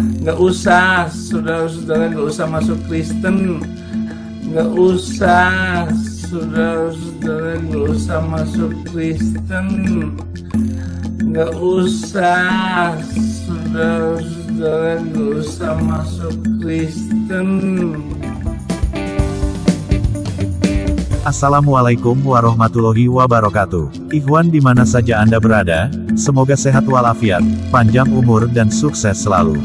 nggak usah saudara-saudara nggak usah masuk Kristen. Nggak usah saudara-saudara nggak usah masuk Kristen. Nggak usah saudara-saudara nggak usah masuk Kristen Assalamualaikum warahmatullahi wabarakatuh. Ikhwan di mana saja Anda berada, semoga sehat walafiat, panjang umur dan sukses selalu.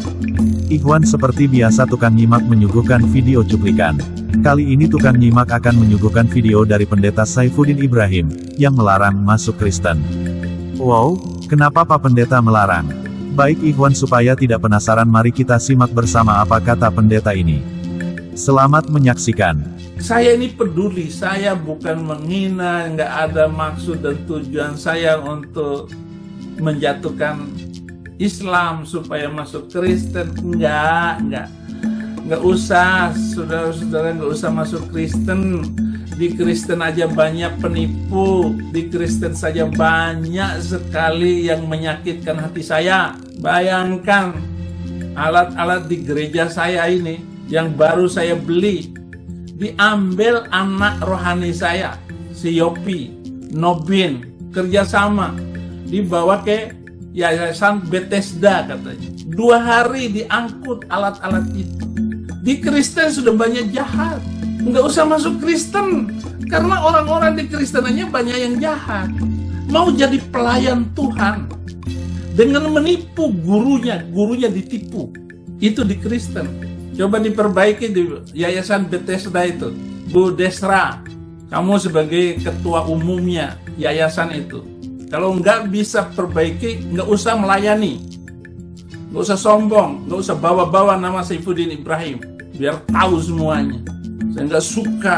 Ikhwan seperti biasa tukang nyimak menyuguhkan video cuplikan. Kali ini tukang nyimak akan menyuguhkan video dari pendeta Saifuddin Ibrahim, yang melarang masuk Kristen. Wow, kenapa Pak Pendeta melarang? Baik Ikhwan supaya tidak penasaran mari kita simak bersama apa kata pendeta ini. Selamat menyaksikan. Saya ini peduli, saya bukan menghina, nggak ada maksud dan tujuan saya untuk menjatuhkan Islam supaya masuk Kristen, nggak, nggak, nggak usah, saudara-saudara nggak usah masuk Kristen. Di Kristen aja banyak penipu, di Kristen saja banyak sekali yang menyakitkan hati saya. Bayangkan alat-alat di gereja saya ini yang baru saya beli diambil anak rohani saya, si Yopi, Nobin, kerjasama, dibawa ke Yayasan Bethesda katanya. Dua hari diangkut alat-alat itu. Di Kristen sudah banyak jahat. Nggak usah masuk Kristen. Karena orang-orang di Kristenannya banyak yang jahat. Mau jadi pelayan Tuhan. Dengan menipu gurunya, gurunya ditipu. Itu di Kristen. Coba diperbaiki di Yayasan Bethesda itu. Bu Desra, kamu sebagai ketua umumnya yayasan itu. Kalau nggak bisa perbaiki, nggak usah melayani. Nggak usah sombong, nggak usah bawa-bawa nama Saifuddin Ibrahim. Biar tahu semuanya. Saya nggak suka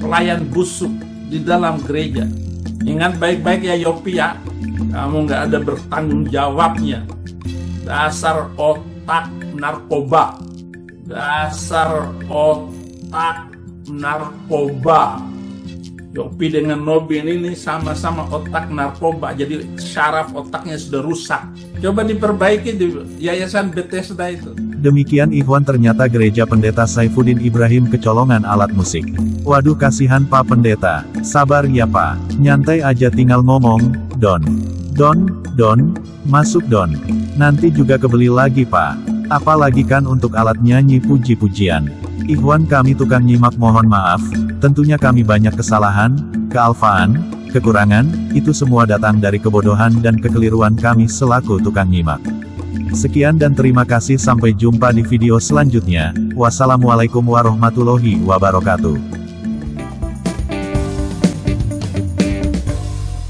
pelayan busuk di dalam gereja. Ingat baik-baik ya Yopi ya. Kamu nggak ada bertanggung jawabnya. Dasar otak narkoba dasar otak narkoba. Yopi dengan Nobin ini sama-sama otak narkoba, jadi syaraf otaknya sudah rusak. Coba diperbaiki di Yayasan Bethesda itu. Demikian Ikhwan ternyata gereja pendeta Saifuddin Ibrahim kecolongan alat musik. Waduh kasihan Pak Pendeta, sabar ya Pak, nyantai aja tinggal ngomong, Don. Don, Don, masuk Don. Nanti juga kebeli lagi Pak. Apalagi kan untuk alat nyanyi puji-pujian. Ikhwan kami tukang nyimak mohon maaf, tentunya kami banyak kesalahan, kealfaan, kekurangan, itu semua datang dari kebodohan dan kekeliruan kami selaku tukang nyimak. Sekian dan terima kasih sampai jumpa di video selanjutnya. Wassalamualaikum warahmatullahi wabarakatuh.